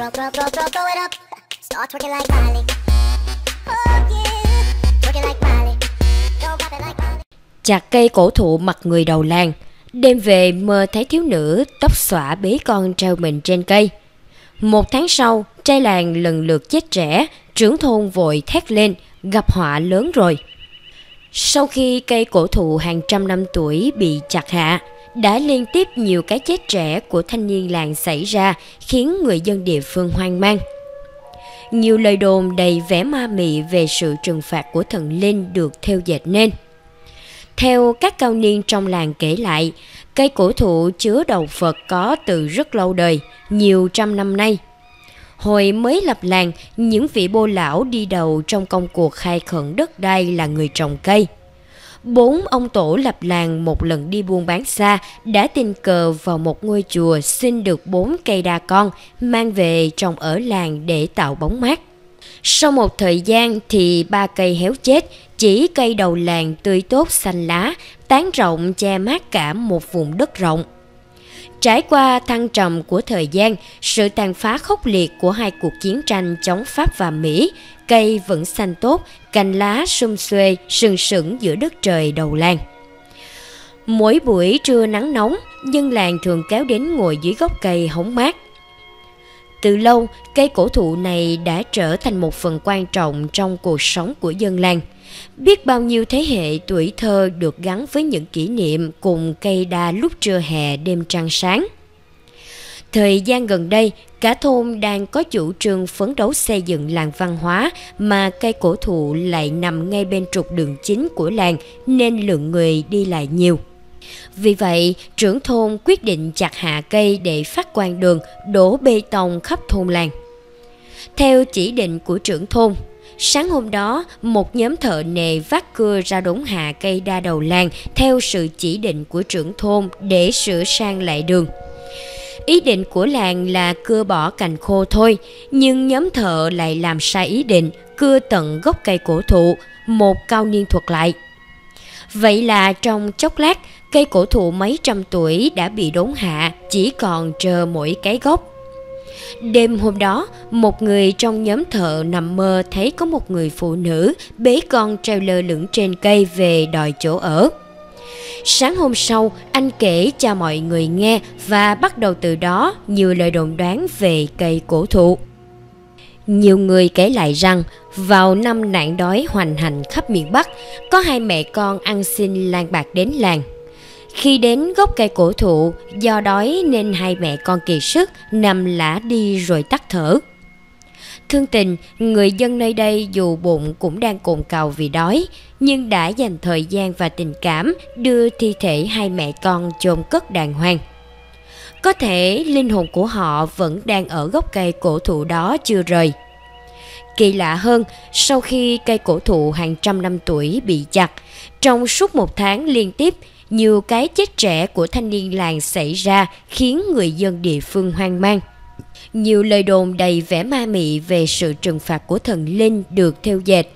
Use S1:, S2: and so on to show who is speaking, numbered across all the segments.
S1: Throw, throw, throw, throw, throw it up. Start twerking like Miley. Oh yeah. Twerking like Miley. Don't pop it like Miley.
S2: Chặt cây cổ thụ mặt người đầu làng Đêm về mơ thấy thiếu nữ tóc xõa bế con treo mình trên cây Một tháng sau, trai làng lần lượt chết trẻ Trưởng thôn vội thét lên, gặp họa lớn rồi Sau khi cây cổ thụ hàng trăm năm tuổi bị chặt hạ đã liên tiếp nhiều cái chết trẻ của thanh niên làng xảy ra khiến người dân địa phương hoang mang. Nhiều lời đồn đầy vẻ ma mị về sự trừng phạt của thần linh được theo dệt nên. Theo các cao niên trong làng kể lại, cây cổ thụ chứa đầu Phật có từ rất lâu đời, nhiều trăm năm nay. Hồi mới lập làng, những vị bô lão đi đầu trong công cuộc khai khẩn đất đai là người trồng cây. Bốn ông tổ lập làng một lần đi buôn bán xa đã tình cờ vào một ngôi chùa xin được bốn cây đa con mang về trồng ở làng để tạo bóng mát. Sau một thời gian thì ba cây héo chết, chỉ cây đầu làng tươi tốt xanh lá, tán rộng che mát cả một vùng đất rộng. Trải qua thăng trầm của thời gian, sự tàn phá khốc liệt của hai cuộc chiến tranh chống Pháp và Mỹ, cây vẫn xanh tốt, cành lá sum xuê, sừng sững giữa đất trời đầu làng. Mỗi buổi trưa nắng nóng, dân làng thường kéo đến ngồi dưới gốc cây hóng mát. Từ lâu, cây cổ thụ này đã trở thành một phần quan trọng trong cuộc sống của dân làng. Biết bao nhiêu thế hệ tuổi thơ được gắn với những kỷ niệm cùng cây đa lúc trưa hè đêm trăng sáng. Thời gian gần đây, cả thôn đang có chủ trương phấn đấu xây dựng làng văn hóa mà cây cổ thụ lại nằm ngay bên trục đường chính của làng nên lượng người đi lại nhiều. Vì vậy, trưởng thôn quyết định chặt hạ cây để phát quan đường, đổ bê tông khắp thôn làng. Theo chỉ định của trưởng thôn, sáng hôm đó, một nhóm thợ nề vác cưa ra đốn hạ cây đa đầu làng theo sự chỉ định của trưởng thôn để sửa sang lại đường. Ý định của làng là cưa bỏ cành khô thôi, nhưng nhóm thợ lại làm sai ý định, cưa tận gốc cây cổ thụ, một cao niên thuật lại. Vậy là trong chốc lát, cây cổ thụ mấy trăm tuổi đã bị đốn hạ, chỉ còn chờ mỗi cái gốc. Đêm hôm đó, một người trong nhóm thợ nằm mơ thấy có một người phụ nữ bế con treo lơ lửng trên cây về đòi chỗ ở. Sáng hôm sau, anh kể cho mọi người nghe và bắt đầu từ đó nhiều lời đồn đoán về cây cổ thụ. Nhiều người kể lại rằng vào năm nạn đói hoành hành khắp miền Bắc, có hai mẹ con ăn xin lang bạc đến làng. Khi đến gốc cây cổ thụ, do đói nên hai mẹ con kỳ sức nằm lả đi rồi tắt thở. Thương tình, người dân nơi đây dù bụng cũng đang cồn cào vì đói, nhưng đã dành thời gian và tình cảm đưa thi thể hai mẹ con chôn cất đàng hoàng. Có thể linh hồn của họ vẫn đang ở gốc cây cổ thụ đó chưa rời. Kỳ lạ hơn, sau khi cây cổ thụ hàng trăm năm tuổi bị chặt, trong suốt một tháng liên tiếp, nhiều cái chết trẻ của thanh niên làng xảy ra khiến người dân địa phương hoang mang. Nhiều lời đồn đầy vẻ ma mị về sự trừng phạt của thần linh được theo dệt.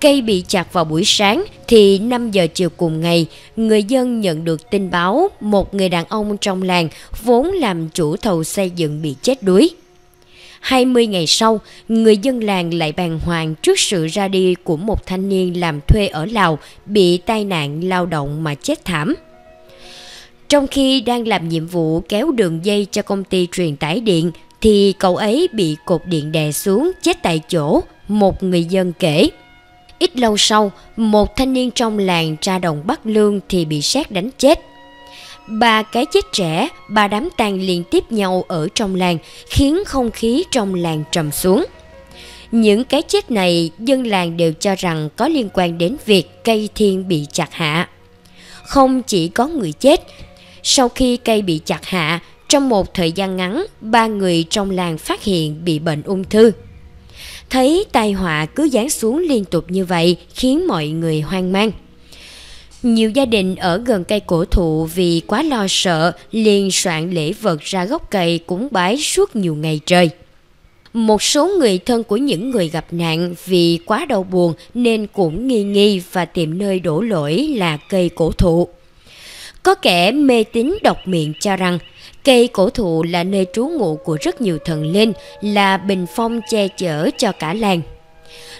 S2: Cây bị chặt vào buổi sáng thì 5 giờ chiều cùng ngày, người dân nhận được tin báo một người đàn ông trong làng vốn làm chủ thầu xây dựng bị chết đuối. 20 ngày sau, người dân làng lại bàng hoàng trước sự ra đi của một thanh niên làm thuê ở Lào bị tai nạn lao động mà chết thảm. Trong khi đang làm nhiệm vụ kéo đường dây cho công ty truyền tải điện thì cậu ấy bị cột điện đè xuống chết tại chỗ, một người dân kể. Ít lâu sau, một thanh niên trong làng ra đồng bắt lương thì bị sét đánh chết. Ba cái chết trẻ, ba đám tang liên tiếp nhau ở trong làng khiến không khí trong làng trầm xuống. Những cái chết này dân làng đều cho rằng có liên quan đến việc cây thiên bị chặt hạ. Không chỉ có người chết, sau khi cây bị chặt hạ, trong một thời gian ngắn, ba người trong làng phát hiện bị bệnh ung thư. Thấy tai họa cứ giáng xuống liên tục như vậy khiến mọi người hoang mang. Nhiều gia đình ở gần cây cổ thụ vì quá lo sợ liền soạn lễ vật ra gốc cây cúng bái suốt nhiều ngày trời. Một số người thân của những người gặp nạn vì quá đau buồn nên cũng nghi nghi và tìm nơi đổ lỗi là cây cổ thụ. Có kẻ mê tín độc miệng cho rằng Cây cổ thụ là nơi trú ngụ của rất nhiều thần linh, là bình phong che chở cho cả làng.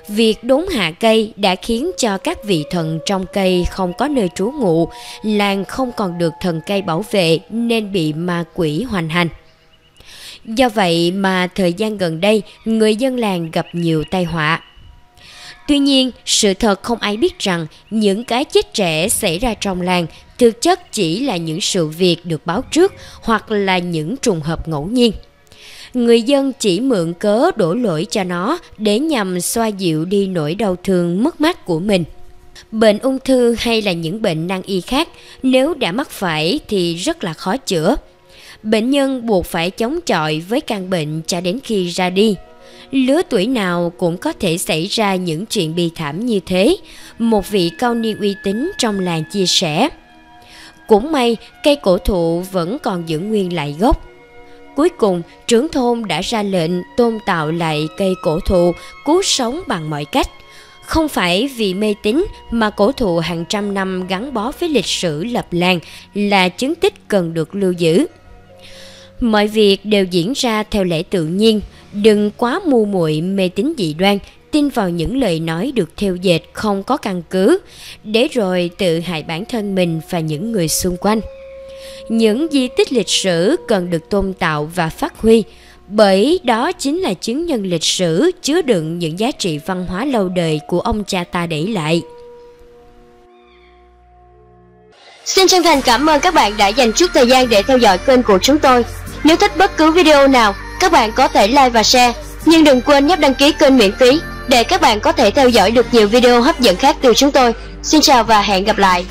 S2: Việc đốn hạ cây đã khiến cho các vị thần trong cây không có nơi trú ngụ, làng không còn được thần cây bảo vệ nên bị ma quỷ hoành hành. Do vậy mà thời gian gần đây, người dân làng gặp nhiều tai họa. Tuy nhiên, sự thật không ai biết rằng những cái chết trẻ xảy ra trong làng thực chất chỉ là những sự việc được báo trước hoặc là những trùng hợp ngẫu nhiên. Người dân chỉ mượn cớ đổ lỗi cho nó để nhằm xoa dịu đi nỗi đau thương mất mát của mình. Bệnh ung thư hay là những bệnh nan y khác nếu đã mắc phải thì rất là khó chữa. Bệnh nhân buộc phải chống chọi với căn bệnh cho đến khi ra đi. Lứa tuổi nào cũng có thể xảy ra những chuyện bi thảm như thế, một vị cao niên uy tín trong làng chia sẻ. Cũng may, cây cổ thụ vẫn còn giữ nguyên lại gốc. Cuối cùng, trưởng thôn đã ra lệnh tôn tạo lại cây cổ thụ, cứu sống bằng mọi cách. Không phải vì mê tín mà cổ thụ hàng trăm năm gắn bó với lịch sử lập làng là chứng tích cần được lưu giữ. Mọi việc đều diễn ra theo lẽ tự nhiên, đừng quá mù muội mê tín dị đoan, tin vào những lời nói được theo dệt không có căn cứ, để rồi tự hại bản thân mình và những người xung quanh. Những di tích lịch sử cần được tôn tạo và phát huy, bởi đó chính là chứng nhân lịch sử chứa đựng những giá trị văn hóa lâu đời của ông cha ta để lại.
S3: Xin chân thành cảm ơn các bạn đã dành chút thời gian để theo dõi kênh của chúng tôi. Nếu thích bất cứ video nào, các bạn có thể like và share, nhưng đừng quên nhấp đăng ký kênh miễn phí để các bạn có thể theo dõi được nhiều video hấp dẫn khác từ chúng tôi. Xin chào và hẹn gặp lại.